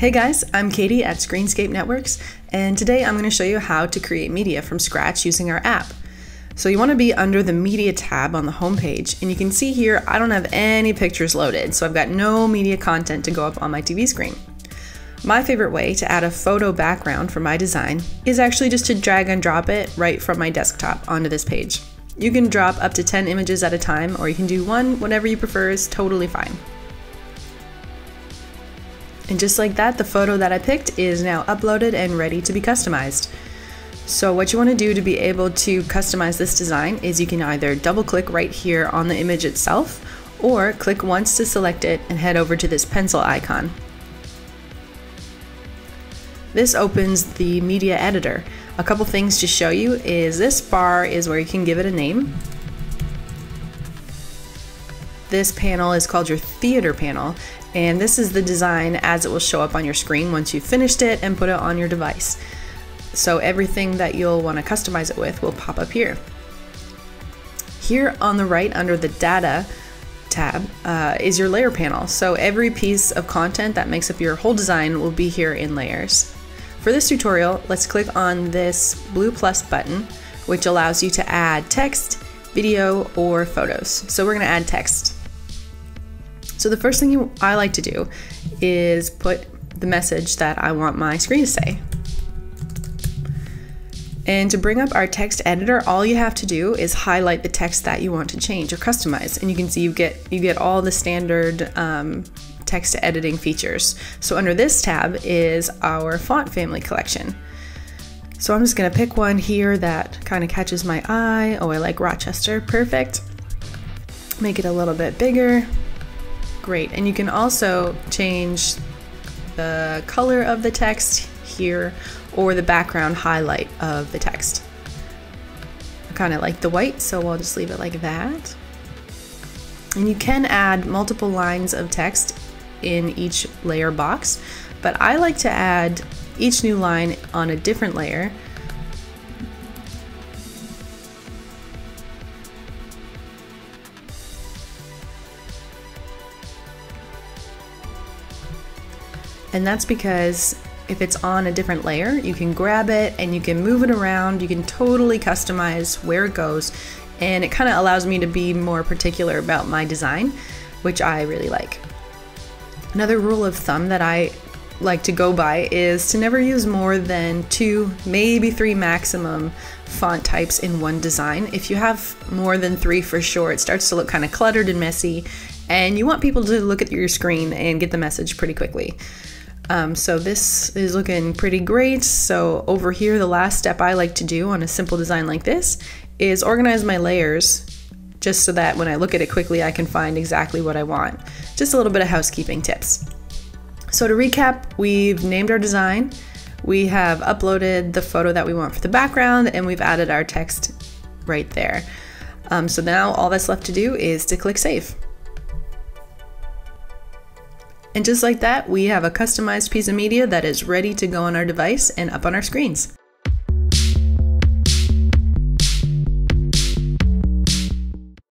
Hey guys, I'm Katie at Screenscape Networks, and today I'm going to show you how to create media from scratch using our app. So you want to be under the Media tab on the home page, and you can see here I don't have any pictures loaded, so I've got no media content to go up on my TV screen. My favorite way to add a photo background for my design is actually just to drag and drop it right from my desktop onto this page. You can drop up to 10 images at a time, or you can do one, whatever you prefer is totally fine. And just like that, the photo that I picked is now uploaded and ready to be customized. So what you want to do to be able to customize this design is you can either double click right here on the image itself or click once to select it and head over to this pencil icon. This opens the media editor. A couple things to show you is this bar is where you can give it a name. This panel is called your theater panel and this is the design as it will show up on your screen once you've finished it and put it on your device. So everything that you'll want to customize it with will pop up here. Here on the right under the data tab uh, is your layer panel. So every piece of content that makes up your whole design will be here in layers. For this tutorial, let's click on this blue plus button, which allows you to add text, video, or photos. So we're gonna add text. So the first thing you, I like to do is put the message that I want my screen to say. And to bring up our text editor, all you have to do is highlight the text that you want to change or customize. And you can see you get you get all the standard um, text editing features. So under this tab is our font family collection. So I'm just gonna pick one here that kind of catches my eye. Oh, I like Rochester, perfect. Make it a little bit bigger. Great, and you can also change the color of the text here or the background highlight of the text. I kind of like the white, so I'll just leave it like that. And you can add multiple lines of text in each layer box, but I like to add each new line on a different layer And that's because if it's on a different layer, you can grab it and you can move it around. You can totally customize where it goes. And it kind of allows me to be more particular about my design, which I really like. Another rule of thumb that I like to go by is to never use more than two, maybe three maximum font types in one design. If you have more than three for sure, it starts to look kind of cluttered and messy, and you want people to look at your screen and get the message pretty quickly. Um, so this is looking pretty great. So over here, the last step I like to do on a simple design like this is organize my layers just so that when I look at it quickly, I can find exactly what I want. Just a little bit of housekeeping tips. So to recap, we've named our design, we have uploaded the photo that we want for the background, and we've added our text right there. Um, so now all that's left to do is to click save. And just like that, we have a customized piece of media that is ready to go on our device and up on our screens.